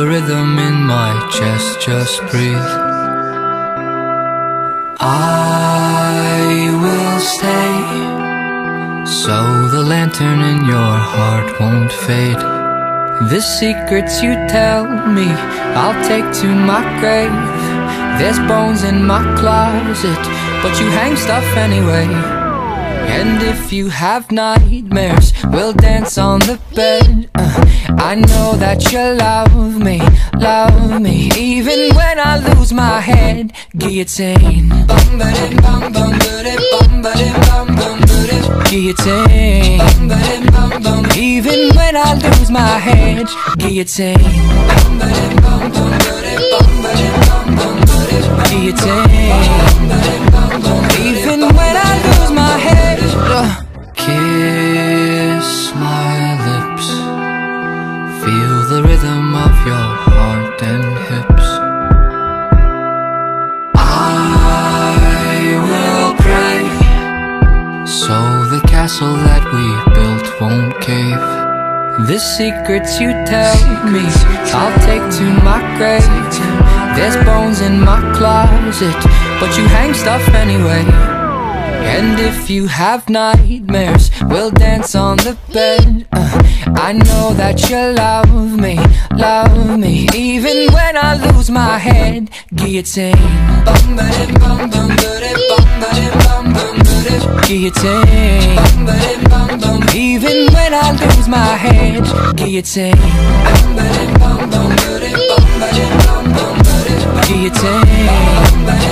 rhythm in my chest, just breathe. I will stay, so the lantern in your heart won't fade. The secrets you tell me, I'll take to my grave. There's bones in my closet, but you hang stuff anyway. And if you have nightmares, we'll dance on the bed. Uh, I know that you love me, love me, even when I lose my head. Guillotine. Bum ba-dim, bum bum bum bum bum ba-dim. Guillotine. Bum ba-dim, bum bum. Even when I lose my head. Guillotine. Bum bum bum ba-dim, bum ba-dim, bum bum ba-dim. Guillotine. Feel the rhythm of your heart and hips. I will pray so the castle that we built won't cave. The secrets you tell me, I'll take to my grave. There's bones in my closet, but you hang stuff anyway. And if you have nightmares, we'll dance on the bed. Uh, I know that you love me, love me, even when I lose my head. Guillotine. Bum ba-dim, bum bum ba-dim, bum bum. Even when I lose my head. Guillotine. Bum ba-dim, bum bum ba-dim, bum ba-dim. Guillotine.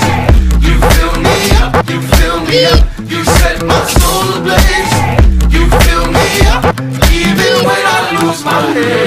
my.